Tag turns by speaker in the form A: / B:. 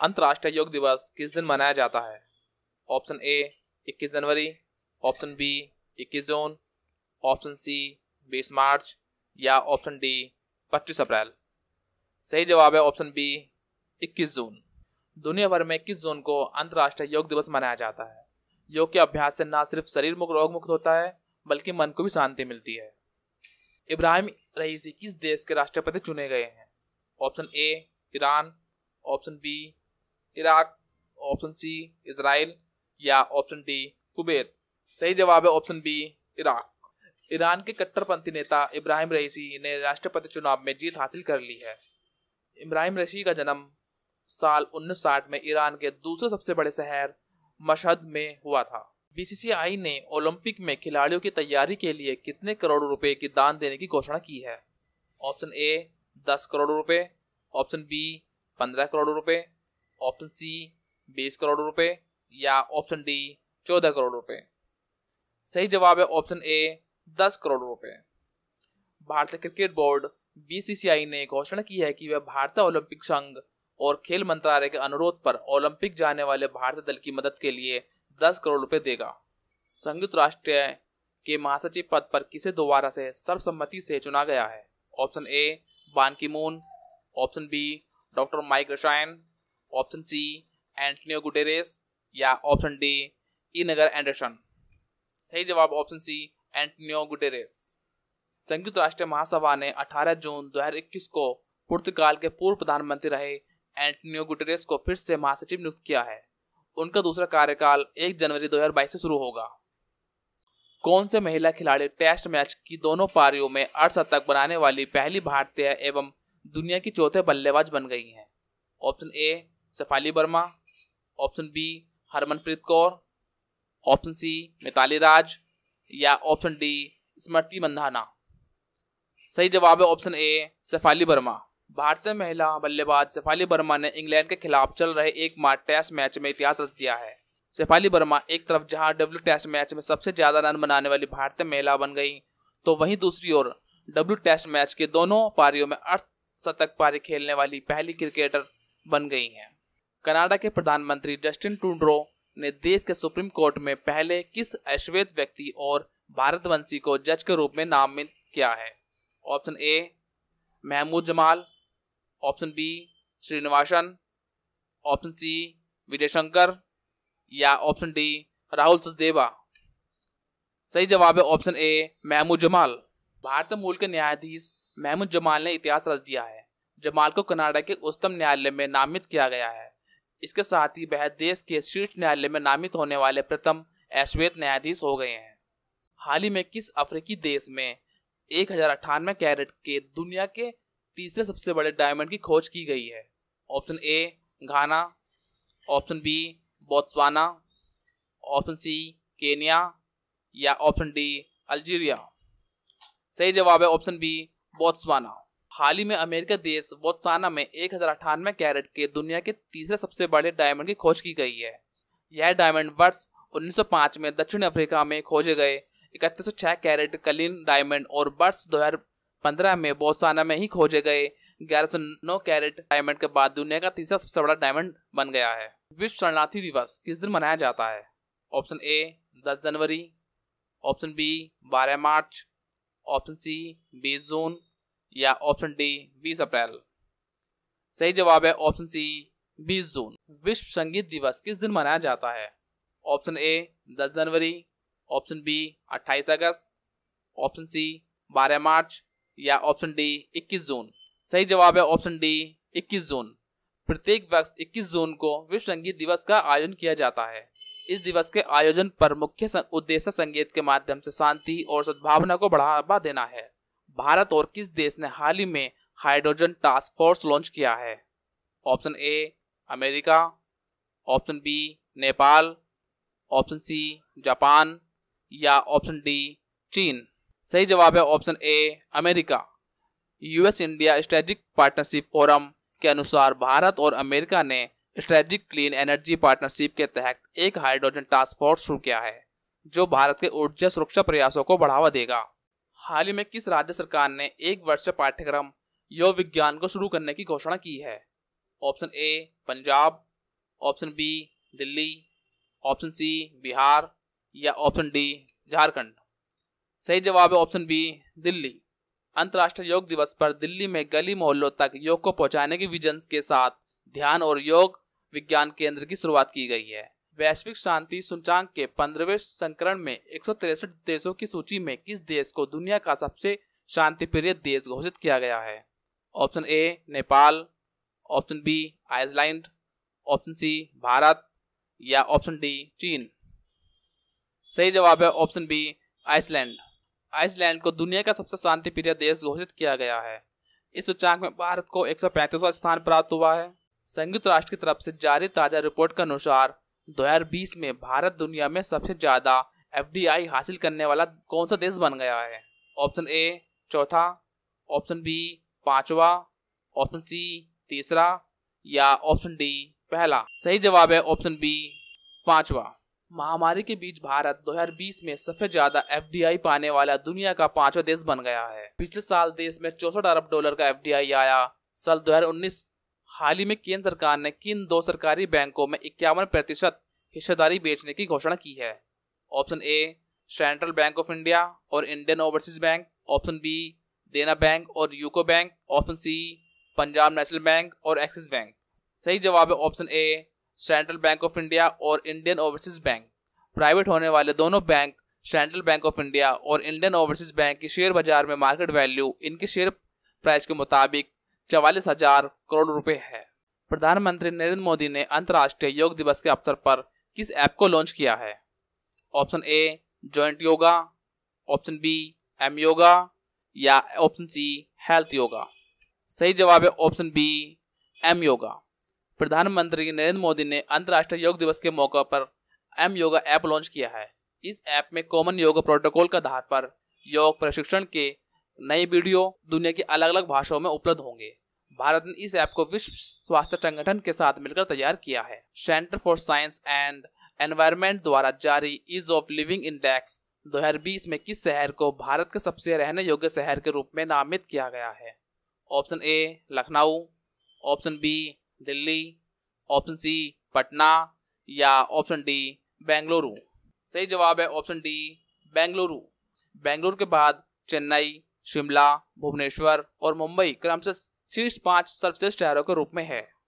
A: अंतर्राष्ट्रीय योग दिवस किस दिन मनाया जाता है? ऑप्शन ए 21 जनवरी। ऑप्शन बी 21 जून। ऑप्शन सी 20 मार्च। या ऑप्शन डी 25 अप्रैल। सही जवाब है ऑप्शन बी 21 जून। दुनिया भर में 21 जून को अंतर्राष्ट्रीय योग दिवस मनाया जाता है। योग के अभ्यास से न सिर्फ़ शरीर मुक्त रोग मुक्त होता है, बल्कि मन को भी शांति मिलती है। इब्राहिम रईसी किस देश के राष्ट्रपति चुने गए हैं? Option A Iran. Option B Iraq option C Israel या ऑप्शन डी कुबेत। सही जवाब है ऑप्शन बी इराक। ईरान के कट्टरपंथी नेता इब्राहिम रईसी ने राष्ट्रपति चुनाव में जीत हासिल कर ली है। इब्राहिम रईसी का जन्म साल 1960 में ईरान के दूसरे सबसे बड़े शहर मशहद में हुआ था। बीसीसीआई ने ओलंपिक में खिलाड़ियों की तैयारी के लिए कितने करोड़ रुपए की दान देने की घोषणा की है? ऑप्शन ए दस करोड़ रुपए। ऑप्शन बी पंद्रह करोड़ रुपए। ऑप्शन सी बीस करोड़ रुपए या ऑप्शन डी चौदह करोड़ रुपए। सही जवाब है ऑप्शन ए दस करोड़ रुपए। भारतीय क्रिकेट बोर्ड बीसीसीआई ने घोषणा की है कि वह भारतीय ओलंपिक संघ और खेल मंत्रालय के अनुरोध पर ओलंपिक जाने वाले भारतीय दल की मदद के लिए 10 करोड़ रुपए देगा। संयुक्त राष्ट्र के महासचिव पद पर किसे दोबारा से सर्वसम्मति से चुना गया है? Option A Ban Ki Moon, option B doctor Mike रसायन ऑप्शन सी, एंटनियो गुटेरेस या option D Inger Andersen. सही जवाब ऑप्शन सी, एंटनियो गुटेरेस। संयुक्त राष्ट्र महासभा ने 18 जून 2021 को पुर्तगाल के पूर्व प्रधानमंत्री रहे एंटनियो गुटेरेस को फिर से महासचिव नियुक्त किया है। उनका दूसरा कार्यकाल 1 जनवरी 2022 से शुरू होगा। कौन से महिला खिलाड़ी टेस्ट मैच की दोनों पारियों में अर्धशतक बनाने वाली पहली भारतीय एवं दुनिया की चौथे बल्लेबाज बन गई हैं? Option A Shafali Verma, option B Harmanpreet Kaur, option C Mithali Raj, या ऑप्शन डी स्मृति मंधाना। सही जवाब है ऑप्शन ए सफाली वर्मा। भारतीय महिला बल्लेबाज शेफाली वर्मा ने इंग्लैंड के खिलाफ चल रहे एक मार्च टेस्ट मैच में इतिहास रच दिया है। शेफाली वर्मा एक तरफ़ जहाँ डब्ल्यू टेस्ट मैच में सबसे ज़्यादा रन बनाने वाली भारतीय महिला बन गई तो वहीं दूसरी ओर डब्ल्यू टेस्ट मैच के दोनों पारियों में अर्थ शतक पारी खेलने वाली पहली क्रिकेटर बन गई हैं। कनाडा के प्रधानमंत्री जस्टिन टूडरो ने देश के सुप्रीम कोर्ट में पहले किस अश्वेत व्यक्ति और भारतवंशी को जज के रूप में नामित किया है? Option A, Mahmood Jamal. Option B, Srinivasan. Option C Vijay Shankar या ऑप्शन डी, राहुल सचदेवा। सही जवाब है ऑप्शन ए, महमूद जमाल। भारत मूल के न्यायाधीश महमूद जमाल ने इतिहास रच दिया है। जमाल को कनाडा के उच्चतम न्यायालय में नामित किया गया है। इसके साथ ही वह देश के शीर्ष न्यायालय में नामित होने वाले प्रथम ऐश्वेत न्यायाधीश हो गए हैं। हाल ही में किस अफ्रीकी देश में एक हज़ार अट्ठानवे कैरेट के दुनिया के तीसरे सबसे बड़े डायमंड की खोज की गई है? Option A, Ghana. Option B, Botswana. Option C, Kenya. या ऑप्शन डी, अल्जीरिया। सही जवाब है ऑप्शन बी, बोत्सवाना। हाल ही में अमेरिका देश बोत्साना में एक हज़ार अठानवे कैरेट के दुनिया के तीसरे सबसे बड़े डायमंड की खोज की गई है। यह डायमंड वर्ष 1905 में दक्षिण अफ्रीका में खोजे गए इकतीस कैरेट कलीन डायमंड और वर्ष पंद्रह में बोसाना में ही खोजे गए ग्यारह सौ नौ कैरेट डायमंड के बाद दुनिया का तीसरा सबसे बड़ा डायमंड बन गया है। विश्व शरणार्थी दिवस किस दिन मनाया जाता है? ऑप्शन ए, दस जनवरी। ऑप्शन बी, बारह मार्च। ऑप्शन सी, बीस जून। या ऑप्शन डी बीस अप्रैल सही जवाब है ऑप्शन सी बीस जून। विश्व संगीत दिवस किस दिन मनाया जाता है? ऑप्शन ए, दस जनवरी। ऑप्शन बी, अट्ठाईस अगस्त। ऑप्शन सी, बारह मार्च। या ऑप्शन डी 21 जून। सही जवाब है ऑप्शन डी 21 जून। प्रत्येक वर्ष 21 जून को विश्व संगीत दिवस का आयोजन किया जाता है। इस दिवस के आयोजन पर मुख्य उद्देश्य संगीत के माध्यम से शांति और सद्भावना को बढ़ावा देना है। भारत और किस देश ने हाल ही में हाइड्रोजन टास्क फोर्स लॉन्च किया है? Option A, America. Option B, Nepal. Option C, Japan. या ऑप्शन डी, चीन। सही जवाब है option A, America. US India strategic partnership forum के अनुसार भारत और अमेरिका ने स्ट्रेटेजिक क्लीन एनर्जी पार्टनरशिप के तहत एक हाइड्रोजन टास्क फोर्स शुरू किया है, जो भारत के ऊर्जा सुरक्षा प्रयासों को बढ़ावा देगा। हाल ही में किस राज्य सरकार ने एक वर्ष पाठ्यक्रम योग विज्ञान को शुरू करने की घोषणा की है? Option A Punjab. Option B Delhi. Option C Bihar. या ऑप्शन डी झारखंड। सही जवाब है ऑप्शन बी दिल्ली। अंतर्राष्ट्रीय योग दिवस पर दिल्ली में गली मोहल्लों तक योग को पहुँचाने के विजन के साथ ध्यान और योग विज्ञान केंद्र की शुरुआत की गई है। वैश्विक शांति सूचांक के पंद्रहवें संकरण में एक देशों की सूची में किस देश को दुनिया का सबसे शांति प्रिय देश घोषित किया गया है? Option A, Nepal. Option B, Iceland. Option C, Bharat. या ऑप्शन डी, चीन। सही जवाब है ऑप्शन बी, आइसलैंड। आइसलैंड को दुनिया का सबसे शांति प्रिय देश घोषित किया गया है। इस सूचांक में भारत को एक स्थान प्राप्त हुआ है। संयुक्त राष्ट्र की तरफ़ से जारी ताज़ा रिपोर्ट के अनुसार 2020 में भारत दुनिया में सबसे ज़्यादा एफडीआई हासिल करने वाला कौन सा देश बन गया है? ऑप्शन ए, चौथा। ऑप्शन बी, पांचवा। ऑप्शन सी, तीसरा। या ऑप्शन डी, पहला। सही जवाब है ऑप्शन बी, पांचवा। महामारी के बीच भारत 2020 में सबसे ज़्यादा एफडीआई पाने वाला दुनिया का पांचवा देश बन गया है। पिछले साल देश में चौसठ अरब डॉलर का एफडीआई आया। साल 2019 हाल ही में केंद्र सरकार ने किन दो सरकारी बैंकों में इक्यावन प्रतिशत हिस्सेदारी बेचने की घोषणा की है? Option A, Central Bank of India और Indian Overseas Bank. Option B, Dena Bank और UCO Bank. Option C, Punjab National Bank और एक्सिस बैंक। सही जवाब है option A, Central Bank of India और इंडियन ओवरसीज बैंक। प्राइवेट होने वाले दोनों bank, Central Bank of India और इंडियन ओवरसीज बैंक की शेयर बाज़ार में मार्केट वैल्यू, इनके शेयर प्राइस के मुताबिक चवालीस हज़ार करोड़ रुपए है। प्रधानमंत्री नरेंद्र मोदी ने अंतर्राष्ट्रीय योग दिवस के अवसर पर किस ऐप को लॉन्च किया है? Option A, joint yoga, option B, M yoga या ऑप्शन सी, हेल्थ योगा। सही जवाब है ऑप्शन बी, एम योगा। प्रधानमंत्री नरेंद्र मोदी ने अंतर्राष्ट्रीय योग दिवस के मौके पर एम योगा ऐप लॉन्च किया है। इस ऐप में कॉमन योग प्रोटोकॉल के आधार पर योग प्रशिक्षण के नए वीडियो दुनिया की अलग अलग भाषाओं में उपलब्ध होंगे। भारत ने इस ऐप को विश्व स्वास्थ्य संगठन के साथ मिलकर तैयार किया है। Centre for Science and Environment द्वारा जारी इज़ ऑफ़ लिविंग इंडेक्स 2020 में किस शहर को भारत के सबसे रहने योग्य शहर के रूप में नामित किया गया है? Option A Lucknow. Option B Delhi. Option C Patna. या ऑप्शन डी बेंगलुरु। सही जवाब है ऑप्शन डी बेंगलुरु। बेंगलुरु के बाद चेन्नई। शिमला भुवनेश्वर और मुंबई क्रमशः शीर्ष पाँच सर्वश्रेष्ठ शहरों के रूप में है।